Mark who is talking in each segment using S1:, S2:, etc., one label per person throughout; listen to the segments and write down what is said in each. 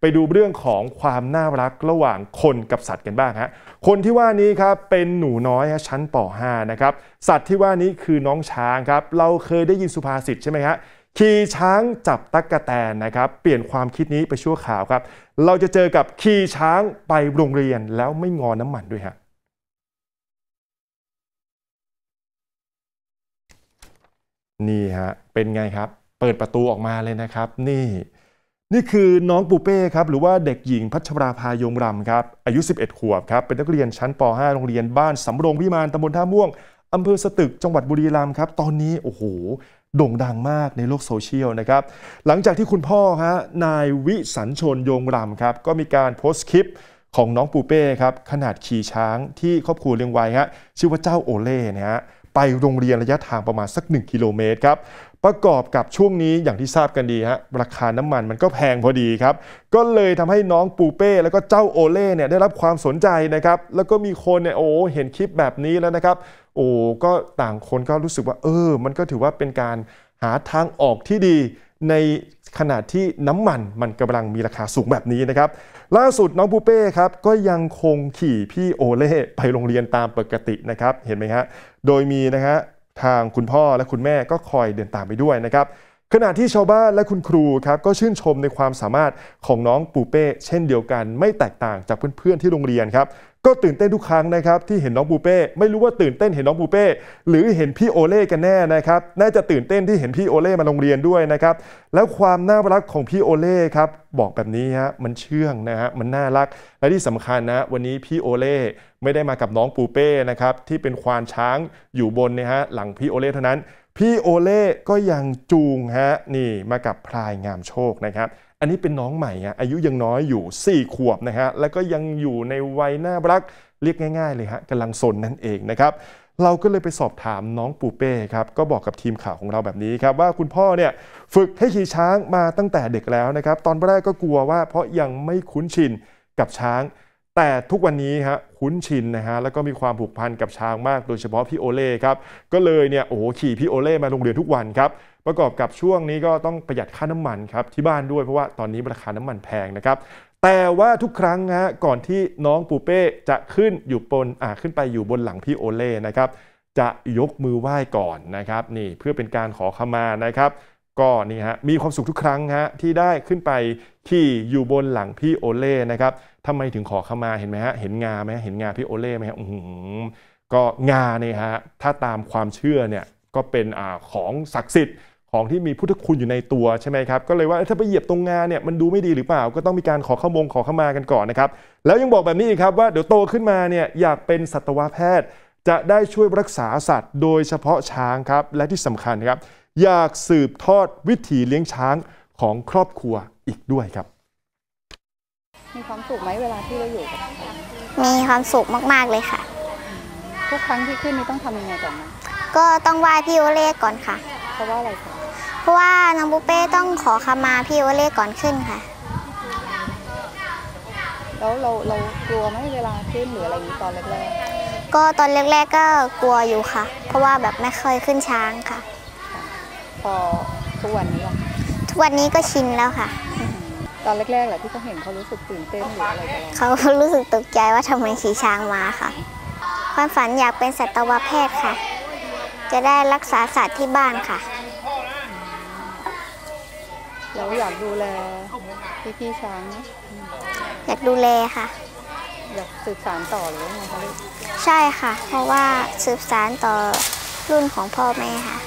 S1: ไปดูเรื่องของความน่ารักระหว่างคนกับสัตว์กันบ้างฮะ คนที่ว่านี้ครับเป็นหนูน้อยชั้นป .5 นะครับ สัตว์ที่ว่านี้คือน้องช้างครับ เราเคยได้ยินสุภาษิตใช่ไหมฮะขี่ช้างจับตั๊กแตนนะครับ เปลี่ยนความคิดนี้ไปชั่วข่าวครับ เราจะเจอกับขี่ช้างไปโรงเรียนแล้วไม่งอน้ำมันด้วยฮะนี่ฮะเป็นไงครับ เปิดประตูออกมาเลยนะครับ นี่ นี่คือน้องปูเป้ครับหรือว่าเด็กหญิงพัชราภายงรำครับอายุ 11 ขวบครับเป็นนักเรียนชั้นป .5 โรงเรียนบ้านสำโรงพิมานตำบลท่าม่วงอำเภอสตึกจังหวัดบุรีรัมย์ครับตอนนี้โอ้โหโด่งดังมากในโลกโซเชียลนะครับหลังจากที่คุณพ่อฮะนายวิสัญชนยงรำครับก็มีการโพสต์คลิปของน้องปูเป้ครับขนาดขี่ช้างที่ครอบครัวเลี้ยงไว้ฮะชื่อว่าเจ้าโอเล่นะฮะ ไปโรงเรียนระยะทางประมาณสัก 1 กิโลเมตรครับประกอบกับช่วงนี้อย่างที่ทราบกันดีฮะราคาน้ำมันมันก็แพงพอดีครับ ก็เลยทำให้น้องปูเป้ แล้วก็เจ้าโอเล่เนี่ยได้รับความสนใจนะครับ แล้วก็มีคนเนี่ยโอ้เห็นคลิปแบบนี้แล้วนะครับ โอ้ก็ต่างคนก็รู้สึกว่า เออ มันก็ถือว่าเป็นการหาทางออกที่ดี ในขณะที่น้ำมันมันกำลังมีราคาสูงแบบนี้นะครับ ล่าสุดน้องปูเป้ครับก็ยังคงขี่พี่โอเล่ไปโรงเรียนตามปกตินะครับ เห็นไหมฮะโดยมีนะฮะทางคุณพ่อและคุณแม่ก็คอยเดินตามไปด้วยนะครับ ขณะที่ชาวบ้านและคุณครูครับก็ชื่นชมในความสามารถของน้องปูเป้เช่นเดียวกัน ไม่แตกต่างจากเพื่อนๆที่โรงเรียนครับก็ตื่นเต้นทุกครั้งนะครับที่เห็นน้องปูเป้ไม่รู้ว่าตื่นเต้นเห็นน้องปูเป้หรือเห็นพี่โอเล่กันแน่นะครับน่าจะตื่นเต้นที่เห็นพี่โอเล่มาโรงเรียนด้วยนะครับแล้วความน่ารักของพี่โอเล่ครับบอกแบบนี้ฮะมันเชื่องนะฮะมันน่ารัก และที่สำคัญนะวันนี้พี่โอเล่ไม่ได้มากับน้องปูเป้นะครับที่เป็นควานช้างอยู่บนนะฮะหลังพี่โอเล่เท่านั้น พี่โอเล่ก็ยังจูงฮะนี่มากับพลายงามโชคนะครับอันนี้เป็นน้องใหม่อายุยังน้อยอยู่ 4 ขวบนะฮะแล้วก็ยังอยู่ในวัยน่ารักเรียกง่าย ๆ เลยฮะกำลังสนนั่นเองนะครับเราก็เลยไปสอบถามน้องปูเป้ครับก็บอกกับทีมข่าวของเราแบบนี้ครับว่าคุณพ่อเนี่ยฝึกให้ขี่ช้างมาตั้งแต่เด็กแล้วนะครับตอนแรกก็กลัวว่าเพราะยังไม่คุ้นชินกับช้าง แต่ทุกวันนี้ฮะคุ้นชินนะฮะแล้วก็มีความผูกพันกับช้างมากโดยเฉพาะพี่โอเล่ครับก็เลยเนี่ยโอ้ขี่พี่โอเล่มาโรงเรียนทุกวันครับประกอบกับช่วงนี้ก็ต้องประหยัดค่าน้ำมันครับที่บ้านด้วยเพราะว่าตอนนี้ราคาน้ำมันแพงนะครับแต่ว่าทุกครั้งฮะก่อนที่น้องปูเป้จะขึ้นอยู่บนอ่าขึ้นไปอยู่บนหลังพี่โอเล่นะครับจะยกมือไหว้ก่อนนะครับนี่เพื่อเป็นการขอขมานะครับ ก็นี่ฮะมีความสุขทุกครั้งฮะที่ได้ขึ้นไปขี่อยู่บนหลังพี่โอเล่นะครับทำไมถึงขอขมาเห็นไหมฮะเห็นงาไหมเห็นงาพี่โอเล่ไหมฮะก็งาเนี่ยฮะถ้าตามความเชื่อเนี่ยก็เป็นอ่าของศักดิ์สิทธิ์ของที่มีพุทธคุณอยู่ในตัวใช่ไหมครับก็เลยว่าถ้าไปเหยียบตรงงานเนี่ยมันดูไม่ดีหรือเปล่า ก็ต้องมีการขอข้ามงขอเข้ามากันก่อนนะครับแล้วยังบอกแบบนี้ครับว่าเดี๋ยวโตขึ้นมาเนี่ยอยากเป็นสัตวแพทย์ จะได้ช่วยรักษาสัตว์โดยเฉพาะช้างครับ และที่สำคัญครับ อยากสืบทอดวิถีเลี้ยงช้างของครอบครัวอีกด้วยครับ
S2: มีความสุขไหมเวลาที่เราอยู่กับช้าง
S3: มีความสุขมาก ๆ เลยค่ะ
S2: ทุกครั้งที่ขึ้นนี่ต้องทำยังไงก่อนนะ
S3: ก็ต้องไหว้พี่โอเล่ก่อนค่ะ
S2: เพราะว่าอะไรคะ
S3: เพราะว่าน้องบุเป้ต้องขอขมาพี่โอเล่ก่อนขึ้นค่ะ
S2: แล้วเราเรากลัวไหมเวลาขึ้นหรืออะไรอย่างนี้ตอนแรก
S3: ก็ตอนแรกๆก็กลัวอยู่ค่ะ เพราๆราะว่าแบบไม่เคยขึ้นช้างค่ะ
S2: ๆพอทุกวันนี้ล่ะ
S3: ทุกวันนี้ก็ชินแล้วค่ะ
S2: ตอนแรกๆแหละที่เขาเห็นเขารู้สึกตื่นเต้นหรืออะไรกับเรา
S3: เขารู้สึกตกใจว่าทำไมขี่ช้างมาค่ะ ความฝันอยากเป็นสัตวแพทย์ค่ะ จะได้รักษาสัตว์ที่บ้านค่ะ
S2: เราอยากดูแลพี่ๆช้างไหม
S3: อยากดูแลค่ะ
S2: อยากสืบสานต่อหรือว่าไงคะลูก
S3: ใช่ค่ะ เพราะว่าสืบสารต่อรุ่นของพ่อแม่ค่ะ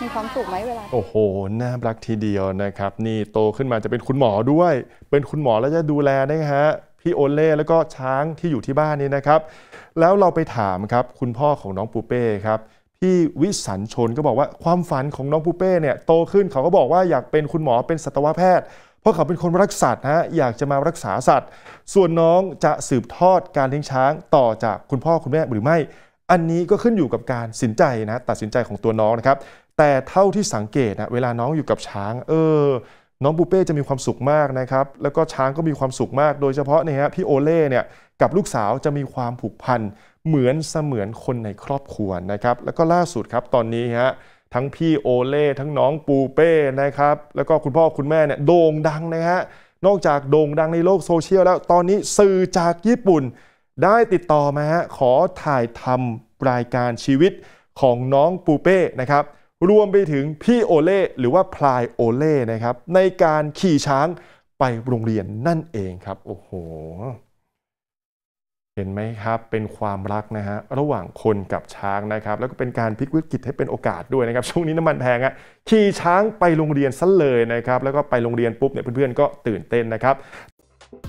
S2: มีความสุขไหมเวลา
S1: โอ้โห น่ารักทีเดียวนะครับ นี่โตขึ้นมาจะเป็นคุณหมอด้วย เป็นคุณหมอแล้วจะดูแลนะฮะพี่โอเล่แล้วก็ช้างที่อยู่ที่บ้านนี้นะครับ แล้วเราไปถามครับคุณพ่อของน้องปูเป้ครับ พี่วิสัญชนก็บอกว่าความฝันของน้องปูเป้เนี่ยโตขึ้นเขาก็บอกว่าอยากเป็นคุณหมอเป็นสัตวแพทย์ เพราะเขาเป็นคนรักสัตว์ฮะอยากจะมารักษาสัตว์ ส่วนน้องจะสืบทอดการเลี้ยงช้างต่อจากคุณพ่อคุณแม่หรือไม่ อันนี้ก็ขึ้นอยู่กับการสินใจนะ ตัดสินใจของตัวน้องนะครับ แต่เท่าที่สังเกตนะเวลาน้องอยู่กับช้าง เออ น้องปูเป้จะมีความสุขมากนะครับ แล้วก็ช้างก็มีความสุขมาก โดยเฉพาะเนี่ยฮะพี่โอเล่เนี่ยกับลูกสาวจะมีความผูกพันเหมือนเสมือนคนในครอบครัวนะครับ แล้วก็ล่าสุดครับตอนนี้ฮะ ทั้งพี่โอเล่ทั้งน้องปูเป้นะครับ แล้วก็คุณพ่อคุณแม่เนี่ยโด่งดังนะฮะนอกจากโด่งดังในโลกโซเชียลแล้วตอนนี้สื่อจากญี่ปุ่น ได้ติดต่อมาฮะขอถ่ายทำรายการชีวิตของน้องปูเป้นะครับ รวมไปถึงพี่โอเล่หรือว่าพลายโอเล่นะครับ ในการขี่ช้างไปโรงเรียนนั่นเองครับ โอ้โห เห็นไหมครับ เป็นความรักนะฮะระหว่างคนกับช้างนะครับ แล้วก็เป็นการพลิกวิกฤตให้เป็นโอกาสด้วยนะครับช่วงนี้น้ำมันแพงอะขี่ช้างไปโรงเรียนซะเลยนะครับแล้วก็ไปโรงเรียนปุ๊บเนี่ยเพื่อนๆก็ตื่นเต้นนะครับ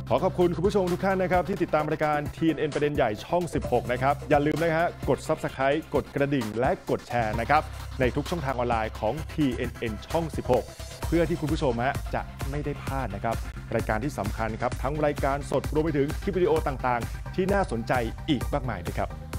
S1: ขอขอบคุณคุณผู้ชมทุกท่านนะครับที่ติดตามรายการ TNN ประเด็นใหญ่ช่อง 16 นะครับ อย่าลืมนะฮะกด Subscribe กดกระดิ่ง และกดแชร์นะครับในทุกช่องทางออนไลน์ของ TNN ช่อง 16 พื่อที่คุณผู้ชมฮะจะไม่ได้พลาดนะครับ รายการที่สำคัญครับ ทั้งรายการสดรวมไปถึงคลิปวิดีโอต่างๆ ที่น่าสนใจอีกมากมายเลยครับ